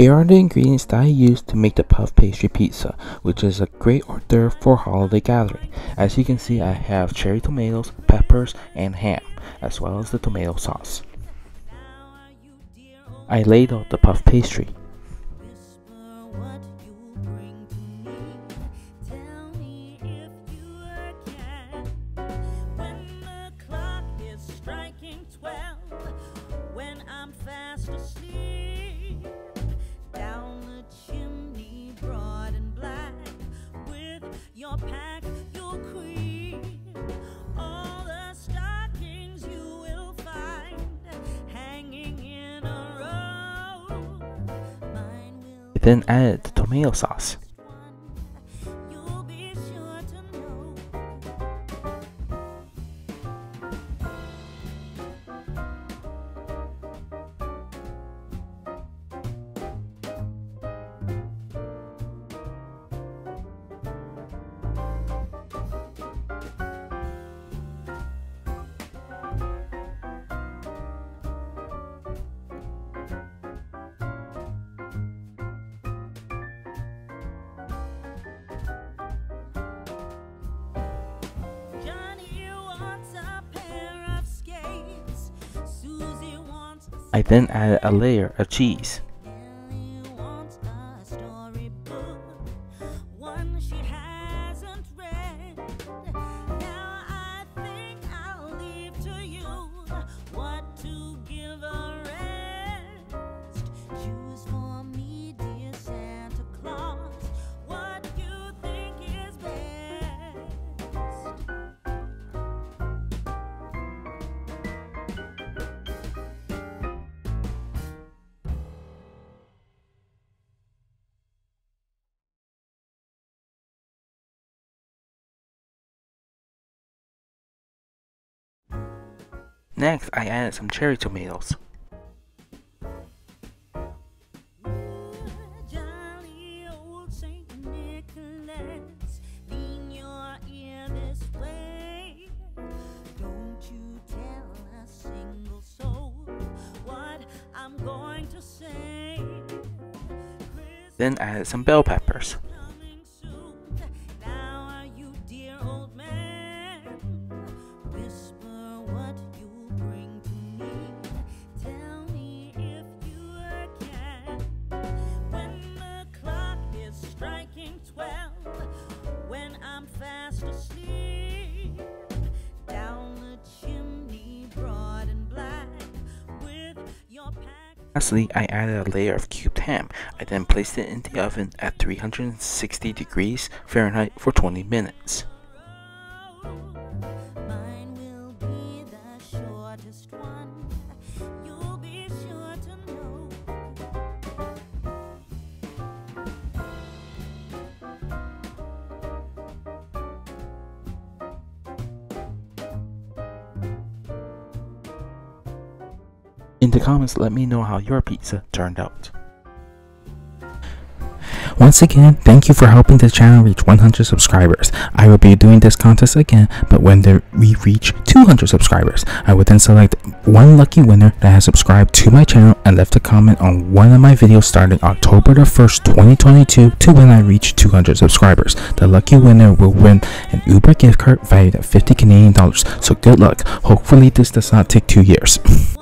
Here are the ingredients that I used to make the puff pastry pizza, which is a great hors d'oeuvre for holiday gathering. As you can see, I have cherry tomatoes, peppers, and ham, as well as the tomato sauce. I laid out the puff pastry. Then add the tomato sauce. I then added a layer of cheese. Next, I added some cherry tomatoes. Then add some bell peppers. Lastly, I added a layer of cubed ham. I then placed it in the oven at 360 degrees Fahrenheit for 20 minutes. In the comments, let me know how your pizza turned out. Once again, thank you for helping the channel reach 100 subscribers. I will be doing this contest again, but when the, we reach 200 subscribers, I will then select one lucky winner that has subscribed to my channel and left a comment on one of my videos starting October the 1st, 2022 to when I reach 200 subscribers. The lucky winner will win an Uber gift card valued at 50 Canadian dollars. So good luck. Hopefully this does not take two years.